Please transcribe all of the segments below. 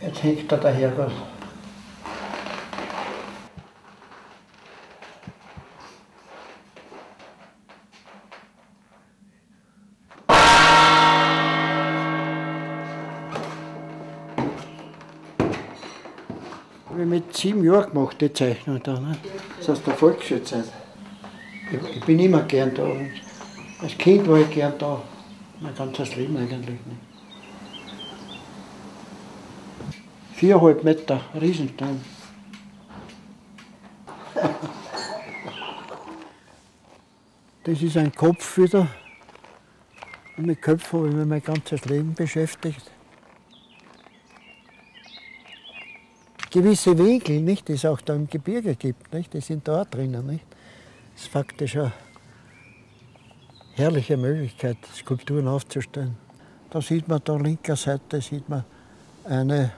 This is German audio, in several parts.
Jetzt hängt da der Habe ich mit sieben Jahren gemacht, die Zeichnung da. Ne? Das heißt der Volksschulzeit. Ich, ich bin immer gern da. Und als Kind war ich gern da. Mein ganzes Leben eigentlich nicht. Viereinhalb Meter, Riesenstein. Das ist ein Kopf wieder. Und mit Köpfen habe ich mich mein ganzes Leben beschäftigt. Gewisse Winkel, nicht, die es auch da im Gebirge gibt, nicht, die sind da drinnen. Nicht? Das ist faktisch eine herrliche Möglichkeit, Skulpturen aufzustellen. Da sieht man da linker Seite sieht man eine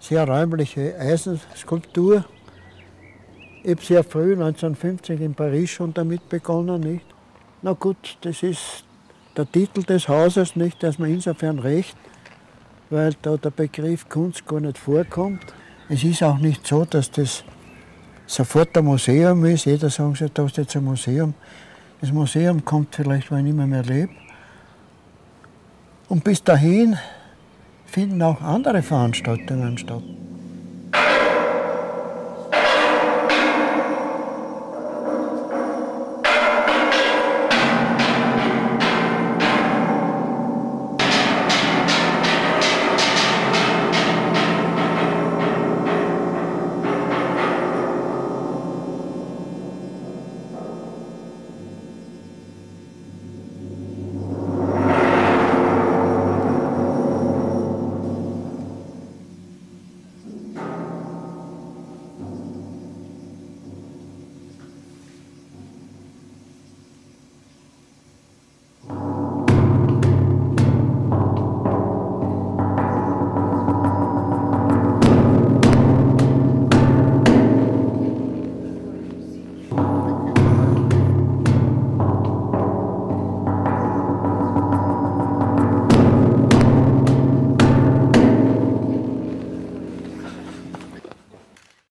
sehr räumliche Eisenskulptur. Ich habe sehr früh, 1950, in Paris schon damit begonnen. Nicht? Na gut, das ist der Titel des Hauses, nicht, dass man insofern recht, weil da der Begriff Kunst gar nicht vorkommt. Es ist auch nicht so, dass das sofort ein Museum ist. Jeder sagt, da ist jetzt ein Museum. Das Museum kommt vielleicht, wenn ich nicht mehr, mehr lebe. Und bis dahin finden auch andere Veranstaltungen statt.